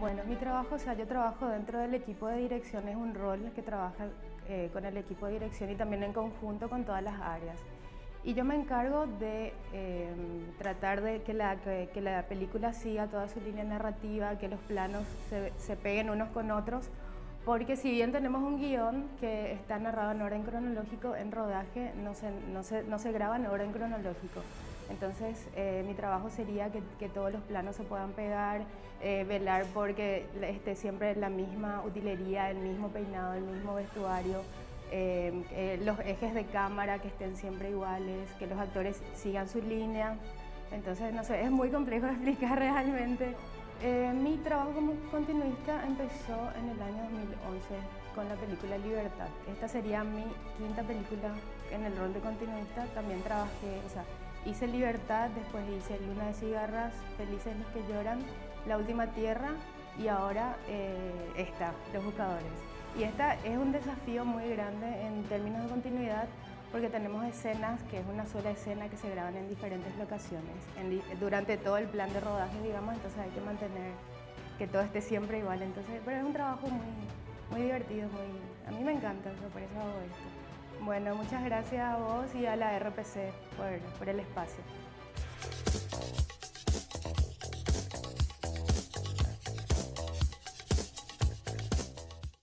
Bueno, mi trabajo, o sea, yo trabajo dentro del equipo de dirección, es un rol que trabaja eh, con el equipo de dirección y también en conjunto con todas las áreas. Y yo me encargo de em, tratar de que la, que, la, película siga toda su línea narrativa, que los planos se, se, peguen unos con otros, porque si bien tenemos un guion que está narrado en orden cronológico, en rodaje no se, no se, no se graba en orden cronológico. Entonces eh, mi trabajo sería que, que, todos los planos se puedan pegar, eh, velar porque esté siempre la misma utilería, el mismo peinado, el mismo vestuario, eh, los ejes de cámara que estén siempre iguales, que los actores sigan su línea. Entonces, no sé, es muy complejo de explicar realmente. Mi trabajo como continuista empezó en el año 2011 con la película Libertad. Esta sería mi quinta película en el rol de continuista. También trabajé, o sea, hice Libertad, después hice Luna de Cigarras, Felices los que lloran, La Última Tierra y ahora eh, esta, Los Buscadores. Y esta es un desafío muy grande en términos de continuidad porque tenemos escenas que es una sola escena que se graban en diferentes locaciones durante todo el plan de rodaje, digamos, entonces hay que mantener que todo esté siempre igual. Entonces, pero es un trabajo muy, muy divertido, muy, a mí me encanta, por eso hago esto. Bueno, muchas gracias a vos y a la RPC por, por el espacio.